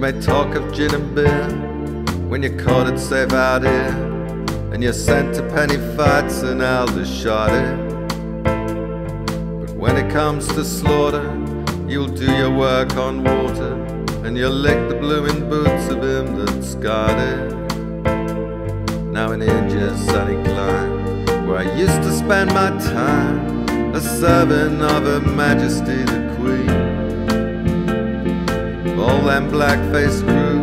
they talk of gin and beer, when you're caught at safe out here, and you're sent to penny fights and Aldershot. It. But when it comes to slaughter, you'll do your work on water, and you'll lick the blooming boots of him that's got it. Now in India's sunny clime, where I used to spend my time, a servant of Her Majesty the Queen. All them black-faced crew,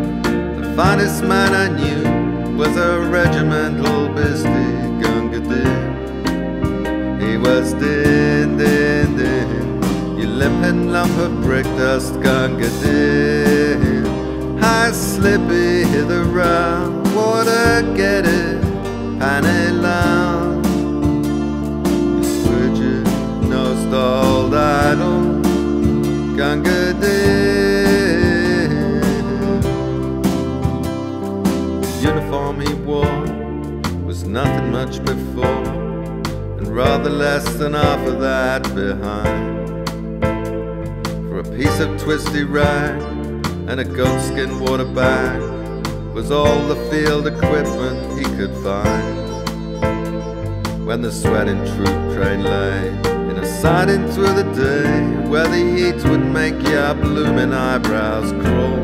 the finest man I knew was a regimental bhisti Gunga Din. He was din din din, you limping lump of brick dust Gunga Din. High slippy hitherao, water get it, panee rather less than half of that behind. For a piece of twisty rag and a goatskin water bag was all the field equipment he could find. When the sweating troop train lay in a siding through the day, where the heat would make your blooming eyebrows crawl.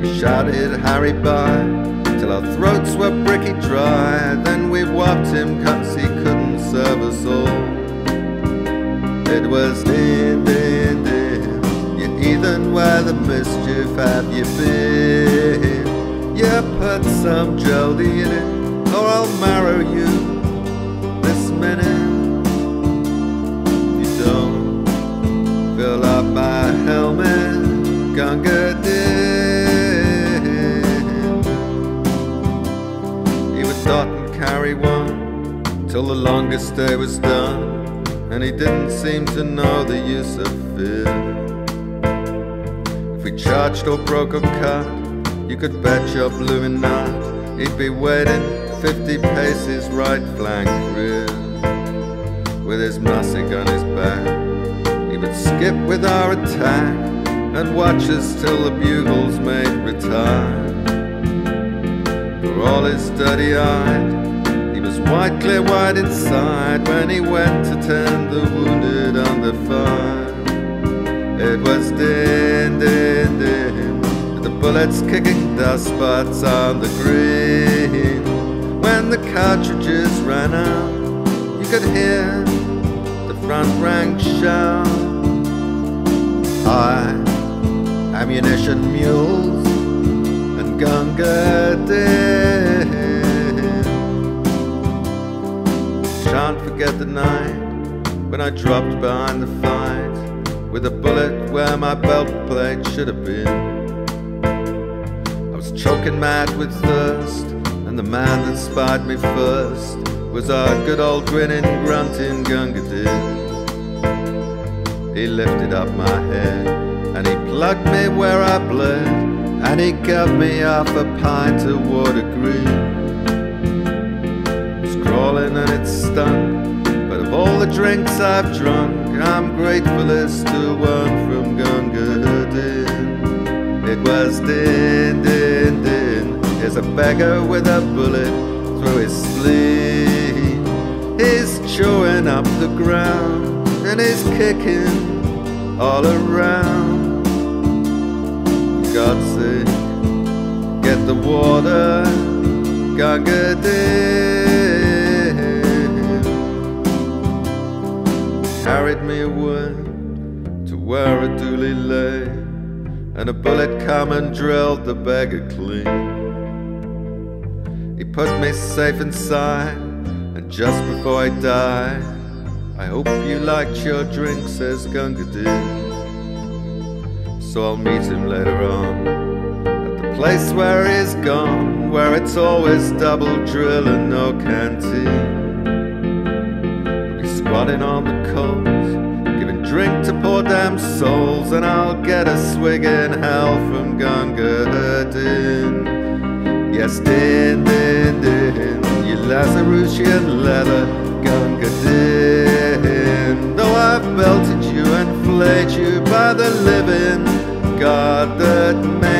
We shouted Harry by till our throats were bricky dry. Then we whopped him cause he couldn't serve us all. It was din din din. You heathen, where the mischief have you been? You put some juldee in it, or I'll marrow you one till the longest day was done, and he didn't seem to know the use of fear. If we charged or broke or cut, you could bet your blooming nut he'd be waiting 50 paces right flank rear. With his mussick on his back, he would skip with our attack and watch us till the bugles made retire. For all his dirty eyed, he was white, clear white inside when he went to tend the wounded on the fire. It was din, din, din, with the bullets kicking dust spots on the green. When the cartridges ran out, you could hear the front rank shout. High ammunition mules and Gunga Din. Shan't forget the night when I dropped behind the fight with a bullet where my belt plate should have been. I was choking mad with thirst, and the man that spied me first was our good old grinning, grunting Gunga Din. He lifted up my head and he plugged me where I bled, and he gave me half a pint of water green. It's crawling and it's stunk, but of all the drinks I've drunk, I'm gratefulest to one from Gunga Din. It was din din din. Here's a beggar with a bullet through his spleen. He's chewing up the ground and he's kicking all around. For God's sake, get the water, Gunga Din. Carried me away to where a dooli lay, and a bullet come and drilled the beggar clean. He put me safe inside, and just before I die, I hope you liked your drink, says Gunga Din. So I'll meet him later on at the place where he's gone, where it's always double drill and no canteen. I'll be squatting on the drink souls, and I'll get a swig in hell from Gunga Din. Yes, din, din, din, you Lazarushian leather, Gunga Din. Though I've belted you and flayed you by the living, God that made